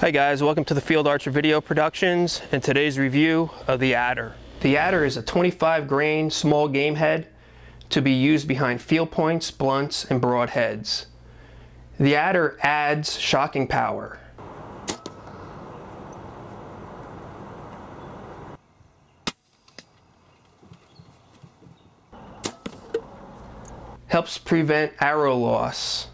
Hi guys, welcome to the Field Archer Video Productions and today's review of the Adder. The Adder is a 25 grain small game head to be used behind field points, blunts, and broadheads. The Adder adds shocking power. Helps prevent arrow loss